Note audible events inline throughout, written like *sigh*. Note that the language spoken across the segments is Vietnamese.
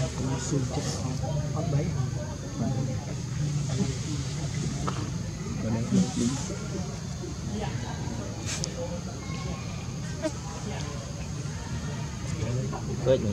chịu ăn đá lúc đánh cho ăn. Kết này.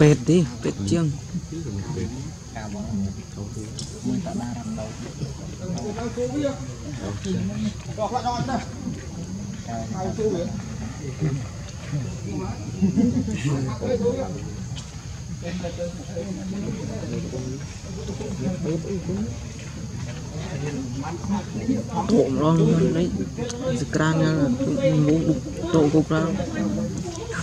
ពេទ្យទេពេទ្យជាងមួយតាដារំដោដល់ខ្លាចដល់ណាហើយទូវាถูกร้องนี่สกรานนั่นถูกมุกถูกกูเปล่า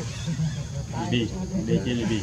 lebih lebih lebih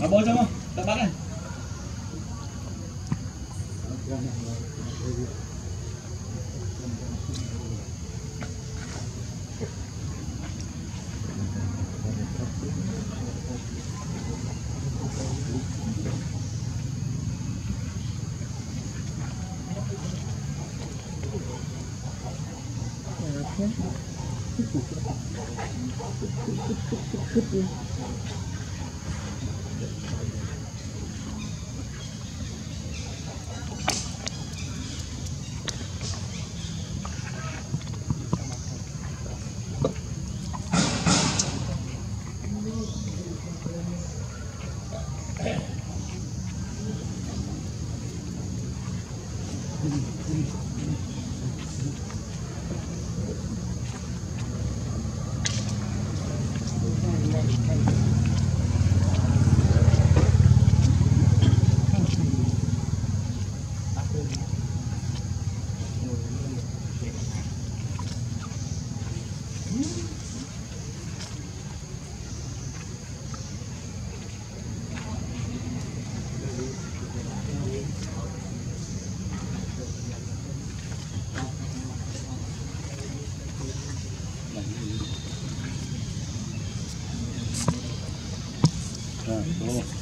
À, bộ cho không? Các bắt này. Thank *laughs* you.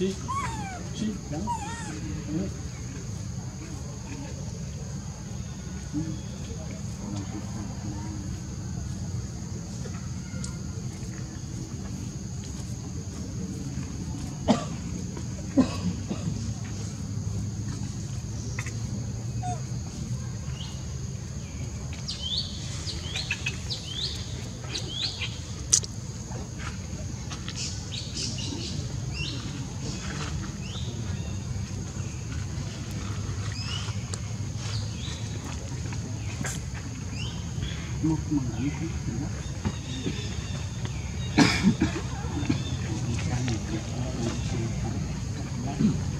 Xí. Xí. Đó. Đó. Thank you.